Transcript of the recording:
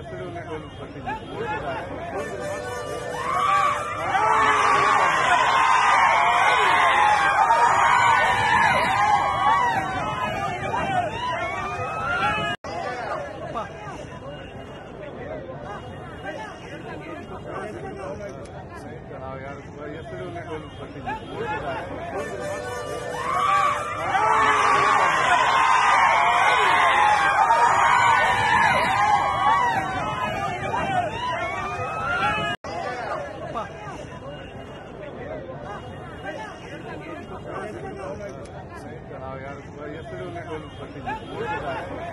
Yesterday only ನಾವು ಯಾರು ಎಷ್ಟು ಬಂದಿದ್ದೀವಿ